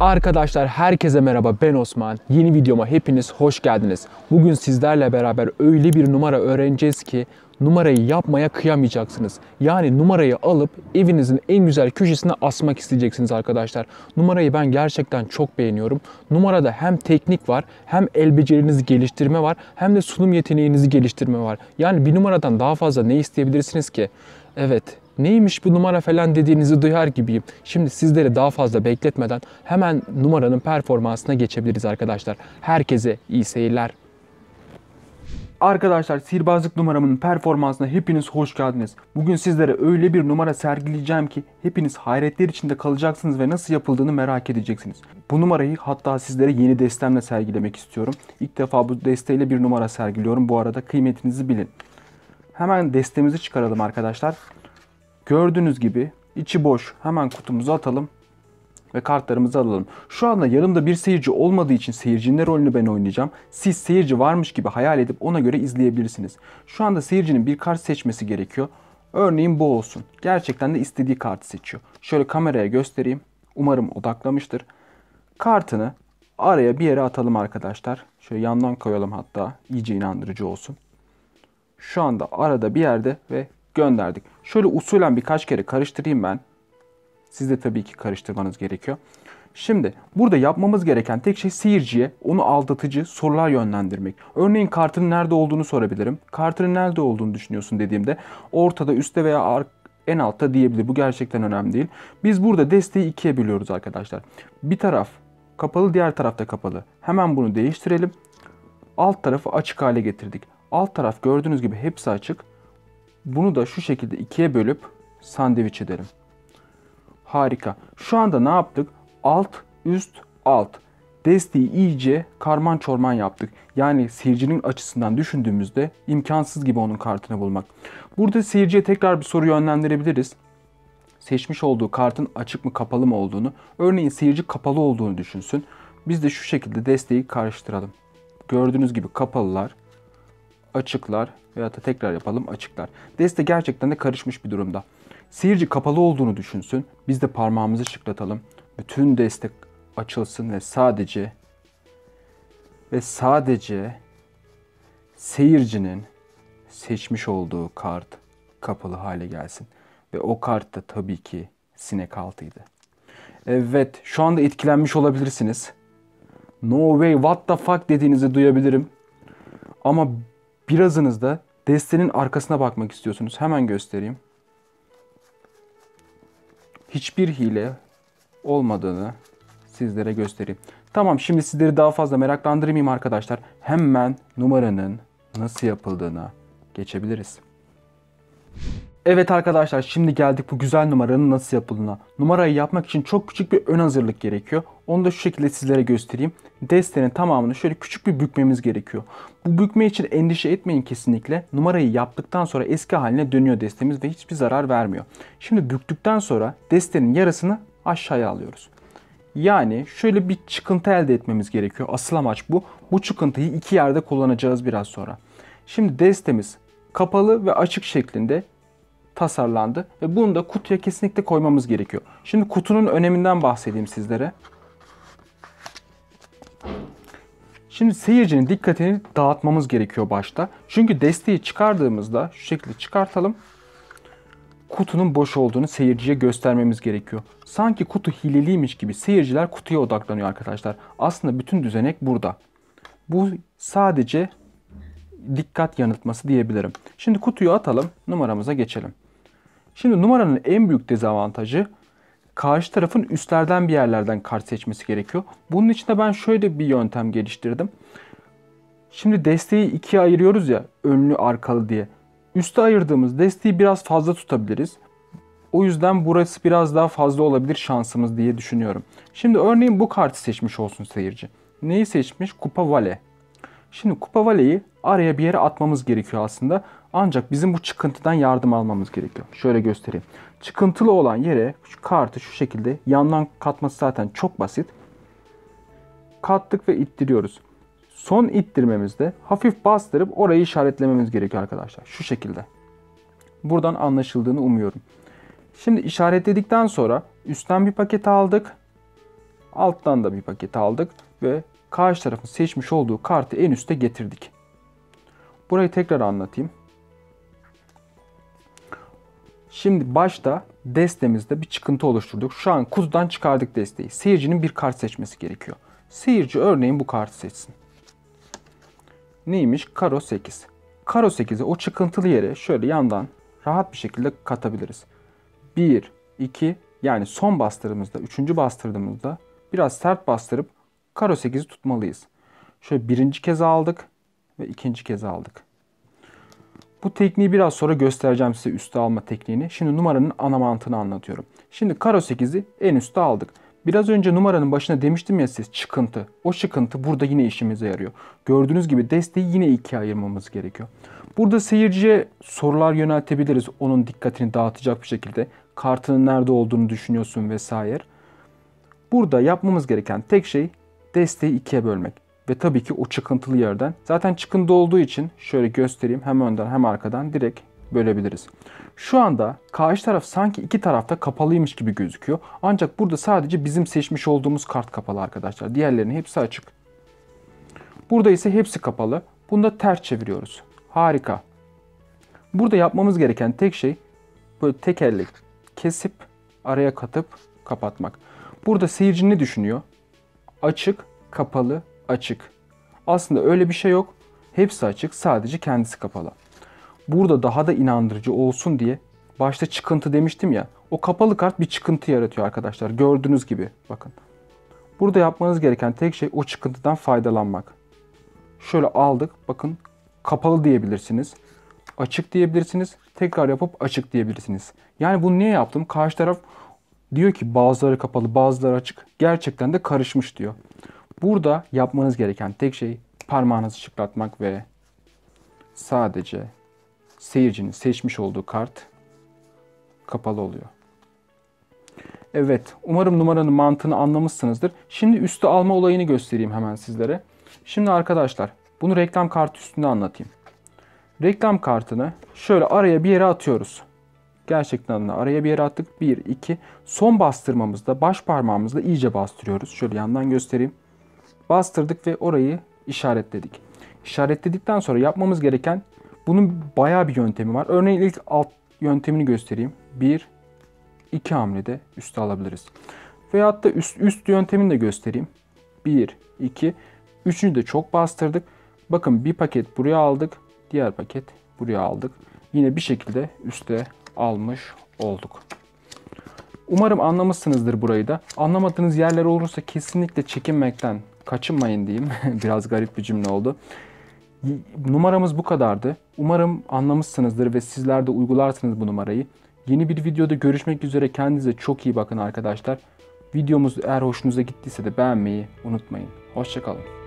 Arkadaşlar herkese merhaba ben Osman. Yeni videoma hepiniz hoş geldiniz. Bugün sizlerle beraber öyle bir numara öğreneceğiz ki numarayı yapmaya kıyamayacaksınız. Yani numarayı alıp evinizin en güzel köşesine asmak isteyeceksiniz arkadaşlar. Numarayı ben gerçekten çok beğeniyorum. Numarada hem teknik var, hem el becerinizi geliştirme var, hem de sunum yeteneğinizi geliştirme var. Yani bir numaradan daha fazla ne isteyebilirsiniz ki? Evet, neymiş bu numara falan dediğinizi duyar gibiyim. Şimdi sizleri daha fazla bekletmeden hemen numaranın performansına geçebiliriz arkadaşlar. Herkese iyi seyirler. Arkadaşlar sihirbazlık numaramın performansına hepiniz hoş geldiniz. Bugün sizlere öyle bir numara sergileyeceğim ki hepiniz hayretler içinde kalacaksınız ve nasıl yapıldığını merak edeceksiniz. Bu numarayı hatta sizlere yeni destemle sergilemek istiyorum. İlk defa bu desteğiyle bir numara sergiliyorum. Bu arada kıymetinizi bilin. Hemen destemizi çıkaralım arkadaşlar. Gördüğünüz gibi içi boş. Hemen kutumuzu atalım ve kartlarımızı alalım. Şu anda yanımda bir seyirci olmadığı için seyircinin rolünü ben oynayacağım. Siz seyirci varmış gibi hayal edip ona göre izleyebilirsiniz. Şu anda seyircinin bir kart seçmesi gerekiyor. Örneğin bu olsun. Gerçekten de istediği kartı seçiyor. Şöyle kameraya göstereyim. Umarım odaklamıştır. Kartını araya bir yere atalım arkadaşlar. Şöyle yandan koyalım hatta. iyice inandırıcı olsun. Şu anda arada bir yerde ve gönderdik. Şöyle usulen birkaç kere karıştırayım ben. Siz de tabii ki karıştırmanız gerekiyor. Şimdi burada yapmamız gereken tek şey seyirciye onu aldatıcı sorular yönlendirmek. Örneğin kartının nerede olduğunu sorabilirim. Kartının nerede olduğunu düşünüyorsun dediğimde ortada, üstte veya en altta diyebilir. Bu gerçekten önemli değil. Biz burada desteği ikiye bölüyoruz arkadaşlar. Bir taraf kapalı, diğer tarafta kapalı. Hemen bunu değiştirelim. Alt tarafı açık hale getirdik. Alt taraf gördüğünüz gibi hepsi açık. Bunu da şu şekilde ikiye bölüp sandviç edelim. Harika. Şu anda ne yaptık? Alt, üst, alt. Desteği iyice karman çorman yaptık. Yani seyircinin açısından düşündüğümüzde imkansız gibi onun kartını bulmak. Burada seyirciye tekrar bir soru yönlendirebiliriz. Seçmiş olduğu kartın açık mı kapalı mı olduğunu. Örneğin seyirci kapalı olduğunu düşünsün. Biz de şu şekilde desteği karıştıralım. Gördüğünüz gibi kapalılar, açıklar veya da tekrar yapalım açıklar. Deste gerçekten de karışmış bir durumda. Seyirci kapalı olduğunu düşünsün. Biz de parmağımızı şıklatalım. Bütün destek açılsın ve sadece ve sadece seyircinin seçmiş olduğu kart kapalı hale gelsin. Ve o kart da tabii ki sinek altıydı. Evet şu anda etkilenmiş olabilirsiniz. No way what the fuck dediğinizi duyabilirim. Ama birazınız da destenin arkasına bakmak istiyorsunuz. Hemen göstereyim hiçbir hile olmadığını sizlere göstereyim. Tamam şimdi sizleri daha fazla meraklandırmayayım arkadaşlar. Hemen numaranın nasıl yapıldığına geçebiliriz. Evet arkadaşlar şimdi geldik bu güzel numaranın nasıl yapıldığına. Numarayı yapmak için çok küçük bir ön hazırlık gerekiyor. Onu da şu şekilde sizlere göstereyim. Destenin tamamını şöyle küçük bir bükmemiz gerekiyor. Bu bükme için endişe etmeyin kesinlikle. Numarayı yaptıktan sonra eski haline dönüyor destemiz ve hiçbir zarar vermiyor. Şimdi büktükten sonra destenin yarısını aşağıya alıyoruz. Yani şöyle bir çıkıntı elde etmemiz gerekiyor. Asıl amaç bu. Bu çıkıntıyı iki yerde kullanacağız biraz sonra. Şimdi destemiz kapalı ve açık şeklinde tasarlandı ve bunu da kutuya kesinlikle koymamız gerekiyor. Şimdi kutunun öneminden bahsedeyim sizlere. Şimdi seyircinin dikkatini dağıtmamız gerekiyor başta. Çünkü desteği çıkardığımızda şu şekilde çıkartalım. Kutunun boş olduğunu seyirciye göstermemiz gerekiyor. Sanki kutu hileliymiş gibi seyirciler kutuya odaklanıyor arkadaşlar. Aslında bütün düzenek burada. Bu sadece dikkat yanıltması diyebilirim. Şimdi kutuyu atalım, numaramıza geçelim. Şimdi numaranın en büyük dezavantajı karşı tarafın üstlerden bir yerlerden kart seçmesi gerekiyor. Bunun için de ben şöyle bir yöntem geliştirdim. Şimdi desteği ikiye ayırıyoruz ya önlü arkalı diye. Üste ayırdığımız desteği biraz fazla tutabiliriz. O yüzden burası biraz daha fazla olabilir şansımız diye düşünüyorum. Şimdi örneğin bu kartı seçmiş olsun seyirci. Neyi seçmiş? Kupa Vale. Şimdi kupa valeyi araya bir yere atmamız gerekiyor aslında. Ancak bizim bu çıkıntıdan yardım almamız gerekiyor. Şöyle göstereyim. Çıkıntılı olan yere şu kartı şu şekilde yandan katması zaten çok basit. Kattık ve ittiriyoruz. Son ittirmemizde hafif bastırıp orayı işaretlememiz gerekiyor arkadaşlar. Şu şekilde. Buradan anlaşıldığını umuyorum. Şimdi işaretledikten sonra üstten bir paket aldık. Alttan da bir paket aldık ve karşı tarafın seçmiş olduğu kartı en üste getirdik. Burayı tekrar anlatayım. Şimdi başta destemizde bir çıkıntı oluşturduk. Şu an kutudan çıkardık desteği. Seyircinin bir kart seçmesi gerekiyor. Seyirci örneğin bu kartı seçsin. Neymiş? Karo 8. Karo 8'i o çıkıntılı yere şöyle yandan rahat bir şekilde katabiliriz. 1, 2 yani son bastırdığımızda, üçüncü bastırdığımızda biraz sert bastırıp Karo 8'i tutmalıyız. Şöyle birinci kez aldık ve ikinci kez aldık. Bu tekniği biraz sonra göstereceğim size üste alma tekniğini. Şimdi numaranın ana mantığını anlatıyorum. Şimdi karo 8'i en üste aldık. Biraz önce numaranın başına demiştim ya siz çıkıntı. O çıkıntı burada yine işimize yarıyor. Gördüğünüz gibi desteği yine ikiye ayırmamız gerekiyor. Burada seyirciye sorular yöneltebiliriz. Onun dikkatini dağıtacak bir şekilde. Kartının nerede olduğunu düşünüyorsun vesaire. Burada yapmamız gereken tek şey desteği ikiye bölmek. Ve tabii ki o çıkıntılı yerden. Zaten çıkıntı olduğu için şöyle göstereyim hem önden hem arkadan direkt bölebiliriz. Şu anda karşı taraf sanki iki tarafta kapalıymış gibi gözüküyor. Ancak burada sadece bizim seçmiş olduğumuz kart kapalı arkadaşlar. Diğerlerinin hepsi açık. Burada ise hepsi kapalı. Bunu da ters çeviriyoruz. Harika. Burada yapmamız gereken tek şey böyle tek elle kesip araya katıp kapatmak. Burada seyirci ne düşünüyor? Açık, kapalı, açık. Aslında öyle bir şey yok. Hepsi açık, sadece kendisi kapalı. Burada daha da inandırıcı olsun diye başta çıkıntı demiştim ya. O kapalı kart bir çıkıntı yaratıyor arkadaşlar. Gördüğünüz gibi bakın. Burada yapmanız gereken tek şey o çıkıntıdan faydalanmak. Şöyle aldık. Bakın kapalı diyebilirsiniz. Açık diyebilirsiniz. Tekrar yapıp açık diyebilirsiniz. Yani bunu niye yaptım? Karşı taraf diyor ki bazıları kapalı bazıları açık. Gerçekten de karışmış diyor. Burada yapmanız gereken tek şey parmağınızı şıklatmak ve sadece seyircinin seçmiş olduğu kart kapalı oluyor. Evet, umarım numaranın mantığını anlamışsınızdır. Şimdi üstü alma olayını göstereyim hemen sizlere. Şimdi arkadaşlar, bunu reklam kartı üstünde anlatayım. Reklam kartını şöyle araya bir yere atıyoruz. Gerçekten de araya bir yere attık. 1, 2. Son bastırmamızda baş parmağımızla iyice bastırıyoruz. Şöyle yandan göstereyim. Bastırdık ve orayı işaretledik. İşaretledikten sonra yapmamız gereken bunun bayağı bir yöntemi var. Örneğin ilk alt yöntemini göstereyim. 1, 2 hamlede üste alabiliriz. Veyahut da üst, üst yöntemini de göstereyim. 1, 2, üçüncü de çok bastırdık. Bakın bir paket buraya aldık. Diğer paket buraya aldık. Yine bir şekilde üste almış olduk. Umarım anlamışsınızdır burayı da. Anlamadığınız yerler olursa kesinlikle çekinmekten kaçınmayın diyeyim. Biraz garip bir cümle oldu. Numaramız bu kadardı. Umarım anlamışsınızdır ve sizler de uygularsınız bu numarayı. Yeni bir videoda görüşmek üzere. Kendinize çok iyi bakın arkadaşlar. Videomuz eğer hoşunuza gittiyse de beğenmeyi unutmayın. Hoşçakalın.